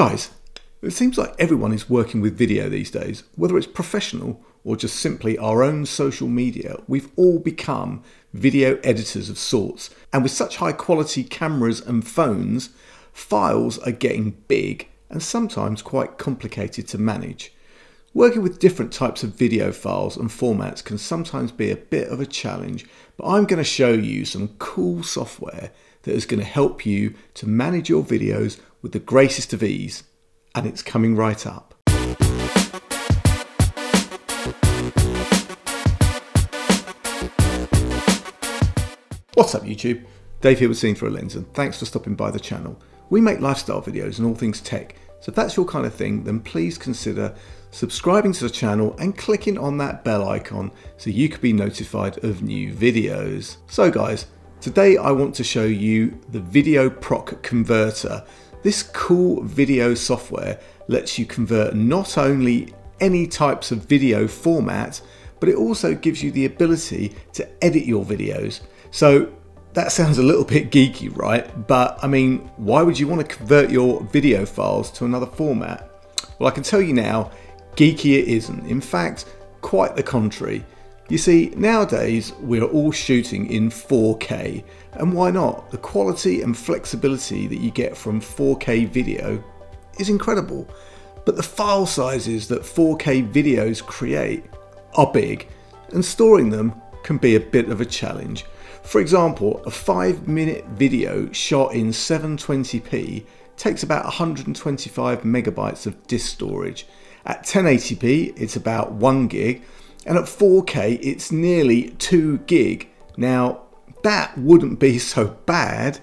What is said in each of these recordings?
Guys, it seems like everyone is working with video these days, whether it's professional or just simply our own social media. We've all become video editors of sorts, and with such high quality cameras and phones, files are getting big and sometimes quite complicated to manage. Working with different types of video files and formats can sometimes be a bit of a challenge, but I'm going to show you some cool software that is going to help you to manage your videos with the greatest of ease, and it's coming right up. What's up YouTube? Dave here with Seen Through a Lens and thanks for stopping by the channel. We make lifestyle videos and all things tech, so if that's your kind of thing, then please consider subscribing to the channel and clicking on that bell icon so you can be notified of new videos. So guys, today I want to show you the VideoProc Converter. This cool video software lets you convert not only any types of video format, but it also gives you the ability to edit your videos. So that sounds a little bit geeky, right? But I mean, why would you want to convert your video files to another format? Well, I can tell you now, geeky it isn't. In fact, quite the contrary. You see, nowadays we're all shooting in 4K, and why not? The quality and flexibility that you get from 4K video is incredible. But the file sizes that 4K videos create are big, and storing them can be a bit of a challenge. For example, a 5 minute video shot in 720p takes about 125 megabytes of disk storage. At 1080p it's about 1 gig and at 4K it's nearly 2 gig. Now that wouldn't be so bad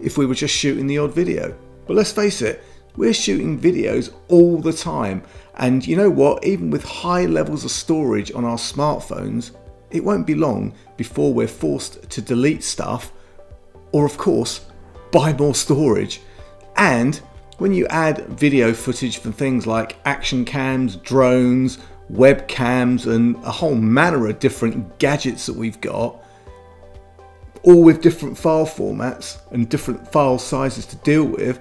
if we were just shooting the odd video. But let's face it, we're shooting videos all the time and you know what, even with high levels of storage on our smartphones, it won't be long before we're forced to delete stuff or of course buy more storage. And when you add video footage from things like action cams, drones, webcams and a whole manner of different gadgets that we've got, all with different file formats and different file sizes to deal with,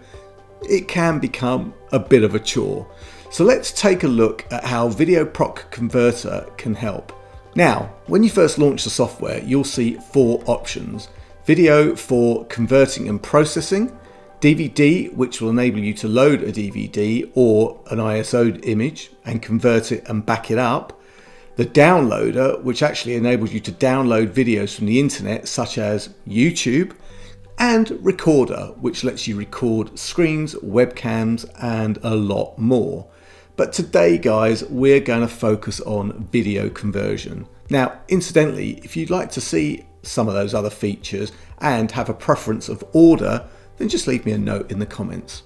it can become a bit of a chore. So let's take a look at how VideoProc Converter can help. Now, when you first launch the software, you'll see four options. Video for converting and processing, DVD, which will enable you to load a DVD or an ISO image and convert it and back it up, the downloader, which actually enables you to download videos from the internet, such as YouTube, and recorder, which lets you record screens, webcams, and a lot more. But today, guys, we're going to focus on video conversion. Now, incidentally, if you'd like to see some of those other features and have a preference of order, then just leave me a note in the comments.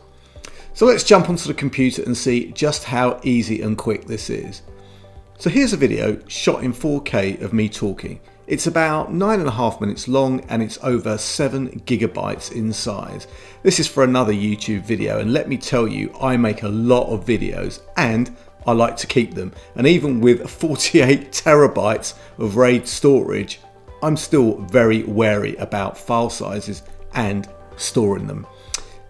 So let's jump onto the computer and see just how easy and quick this is. So here's a video shot in 4K of me talking. It's about nine and a half minutes long and it's over seven gigabytes in size. This is for another YouTube video and let me tell you, I make a lot of videos and I like to keep them. And even with 48 terabytes of RAID storage, I'm still very wary about file sizes and storing them.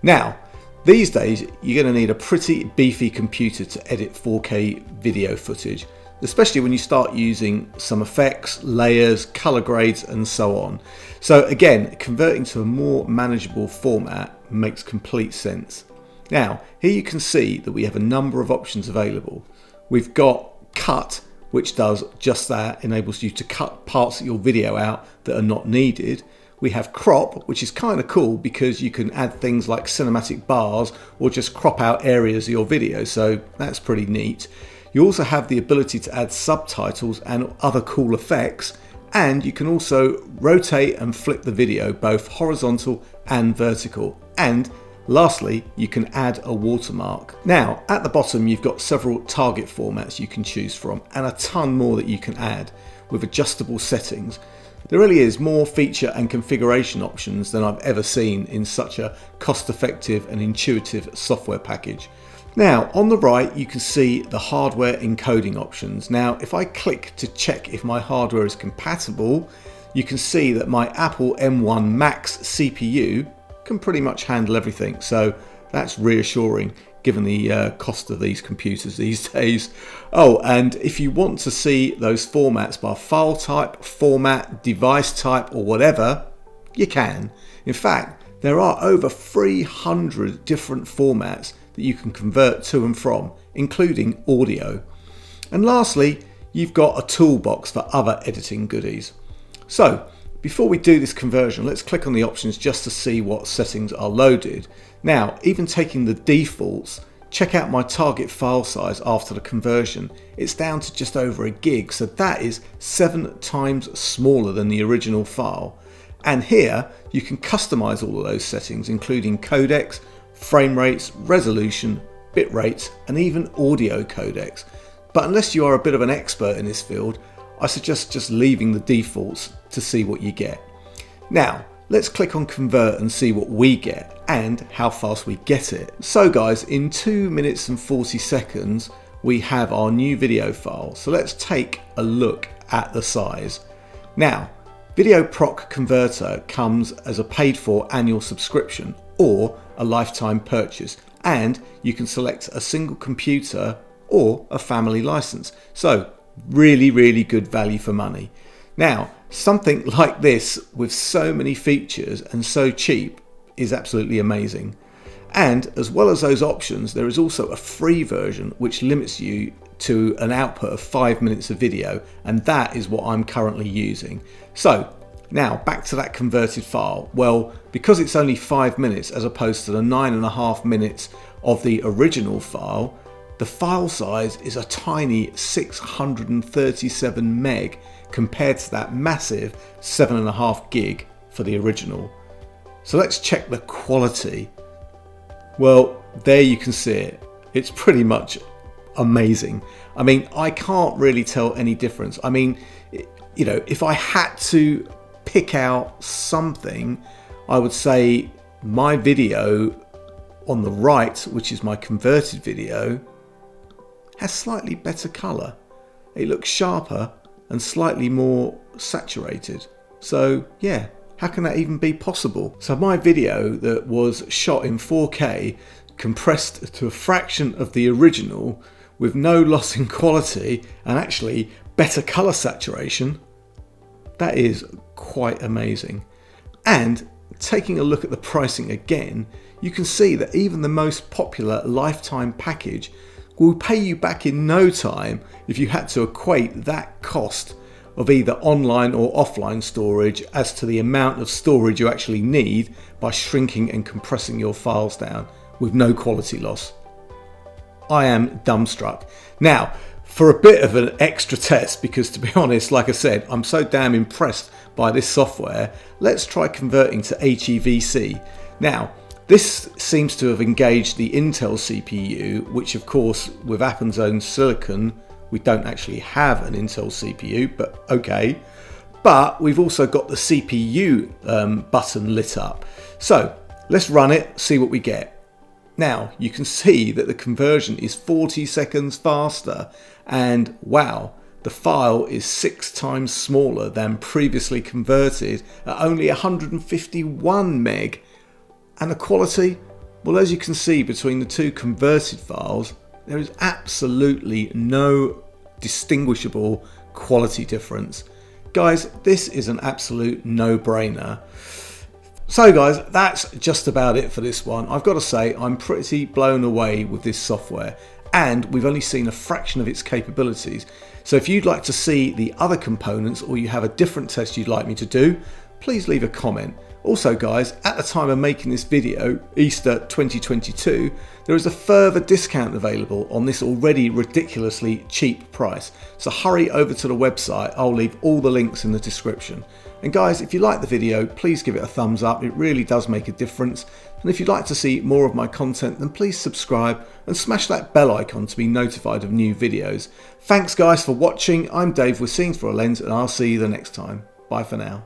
Now, these days, you're going to need a pretty beefy computer to edit 4K video footage especially when you start using some effects, layers, color grades, and so on. So again, converting to a more manageable format makes complete sense. Now, here you can see that we have a number of options available. We've got cut, which does just that, enables you to cut parts of your video out that are not needed. We have crop, which is kind of cool because you can add things like cinematic bars or just crop out areas of your video, so that's pretty neat. You also have the ability to add subtitles and other cool effects and you can also rotate and flip the video both horizontal and vertical and lastly you can add a watermark. Now at the bottom you've got several target formats you can choose from and a ton more that you can add with adjustable settings. There really is more feature and configuration options than I've ever seen in such a cost effective and intuitive software package. Now on the right you can see the hardware encoding options. Now if I click to check if my hardware is compatible you can see that my Apple M1 Max CPU can pretty much handle everything so that's reassuring given the uh, cost of these computers these days. Oh, and if you want to see those formats by file type, format, device type, or whatever, you can. In fact, there are over 300 different formats that you can convert to and from, including audio. And lastly, you've got a toolbox for other editing goodies. So, before we do this conversion, let's click on the options just to see what settings are loaded. Now, even taking the defaults, check out my target file size after the conversion. It's down to just over a gig, so that is seven times smaller than the original file. And here, you can customize all of those settings, including codecs, frame rates, resolution, bit rates, and even audio codecs. But unless you are a bit of an expert in this field, I suggest just leaving the defaults to see what you get. Now, let's click on convert and see what we get and how fast we get it. So guys, in 2 minutes and 40 seconds, we have our new video file. So let's take a look at the size. Now, VideoProc Converter comes as a paid for annual subscription or a lifetime purchase and you can select a single computer or a family license. So really, really good value for money. Now, something like this with so many features and so cheap is absolutely amazing. And as well as those options, there is also a free version which limits you to an output of five minutes of video, and that is what I'm currently using. So now back to that converted file. Well, because it's only five minutes as opposed to the nine and a half minutes of the original file, the file size is a tiny 637 meg compared to that massive 7.5 gig for the original. So let's check the quality. Well, there you can see it. It's pretty much amazing. I mean, I can't really tell any difference. I mean, you know, if I had to pick out something, I would say my video on the right, which is my converted video, has slightly better colour. It looks sharper and slightly more saturated. So yeah, how can that even be possible? So my video that was shot in 4K, compressed to a fraction of the original, with no loss in quality and actually better colour saturation, that is quite amazing. And taking a look at the pricing again, you can see that even the most popular lifetime package will pay you back in no time if you had to equate that cost of either online or offline storage as to the amount of storage you actually need by shrinking and compressing your files down with no quality loss. I am dumbstruck. Now, for a bit of an extra test, because to be honest, like I said, I'm so damn impressed by this software, let's try converting to HEVC. Now, this seems to have engaged the Intel CPU, which of course with Apple's own silicon, we don't actually have an Intel CPU, but okay. But we've also got the CPU um, button lit up. So let's run it, see what we get. Now you can see that the conversion is 40 seconds faster and wow, the file is six times smaller than previously converted at only 151 meg and the quality, well as you can see between the two converted files, there is absolutely no distinguishable quality difference. Guys, this is an absolute no-brainer. So guys, that's just about it for this one. I've got to say, I'm pretty blown away with this software and we've only seen a fraction of its capabilities. So if you'd like to see the other components or you have a different test you'd like me to do, please leave a comment. Also guys, at the time of making this video, Easter 2022, there is a further discount available on this already ridiculously cheap price. So hurry over to the website, I'll leave all the links in the description. And guys, if you like the video, please give it a thumbs up, it really does make a difference. And if you'd like to see more of my content, then please subscribe and smash that bell icon to be notified of new videos. Thanks guys for watching, I'm Dave with Seen Through a Lens and I'll see you the next time. Bye for now.